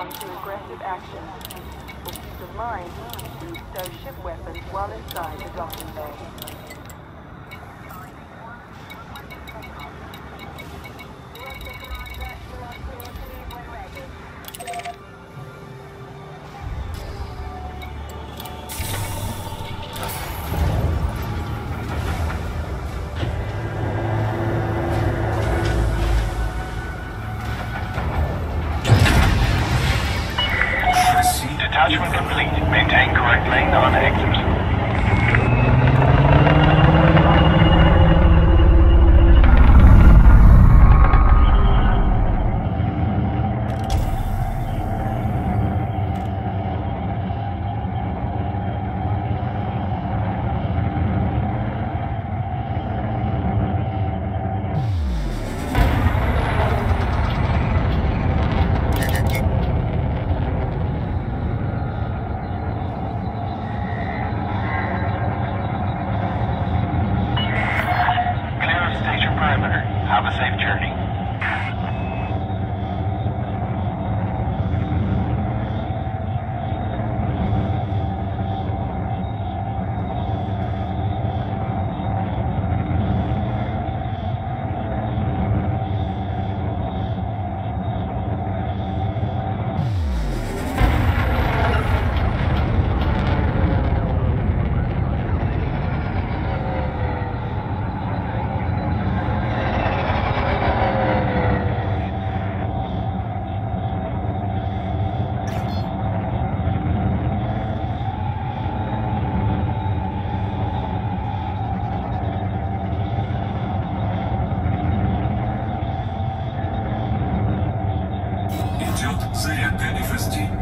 to to aggressive action. For peace of mind, please stow ship weapons while inside the docking bay. Complete. Maintain on exit. se je tedy festi.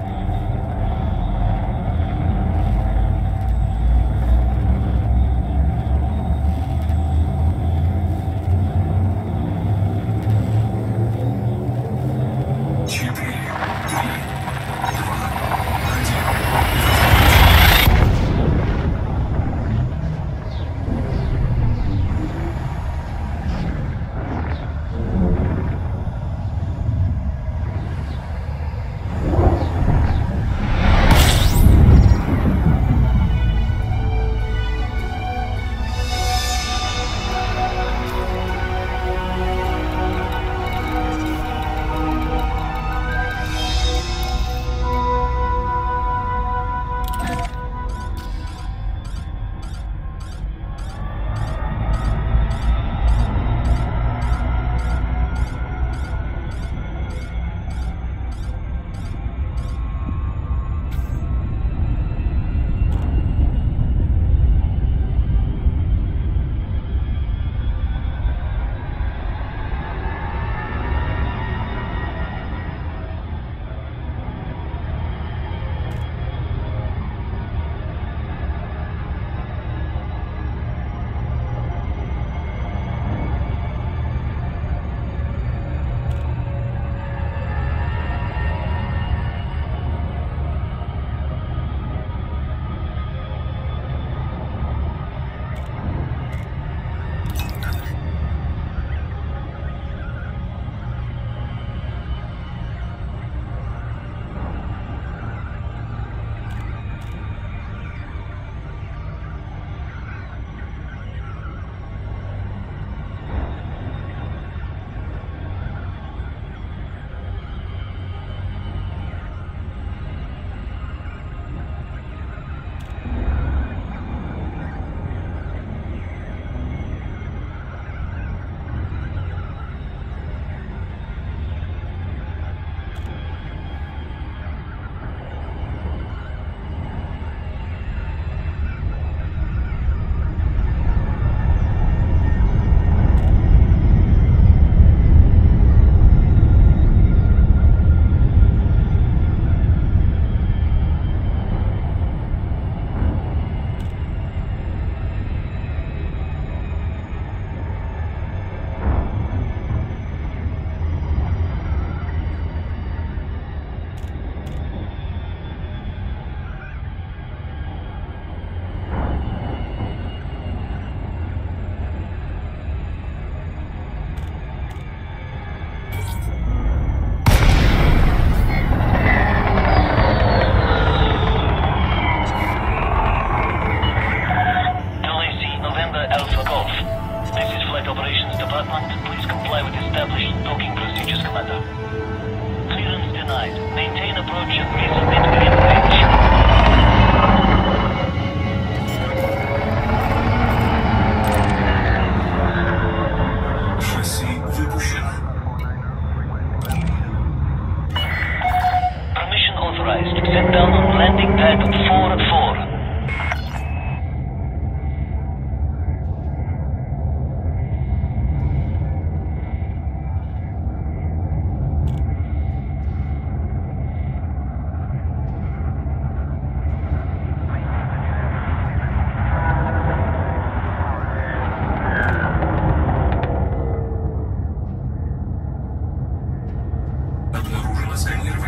Обнаружено сканирование.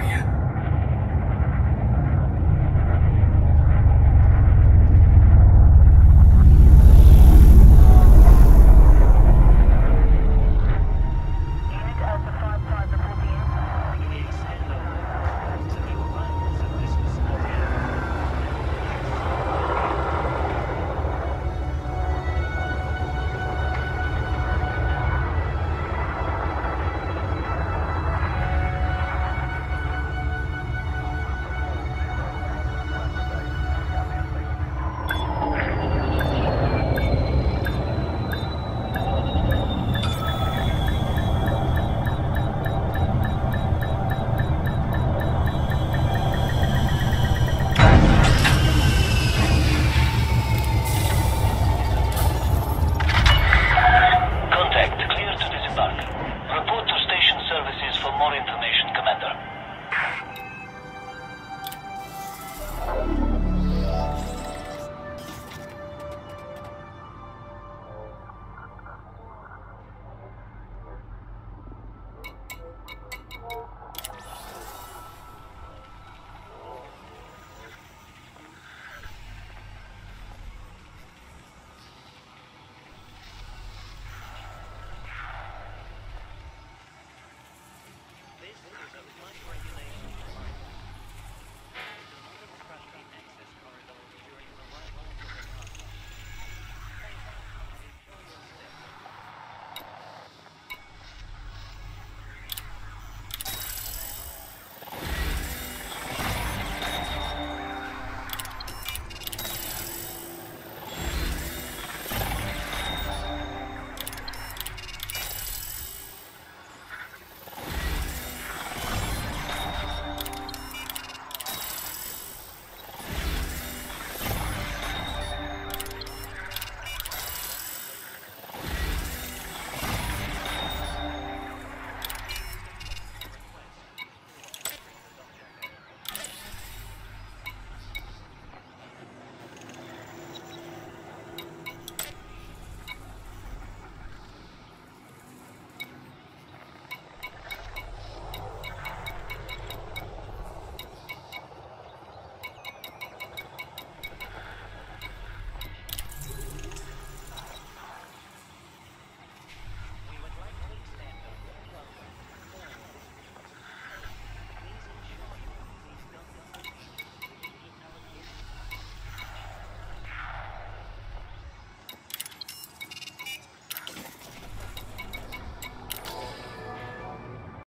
more information.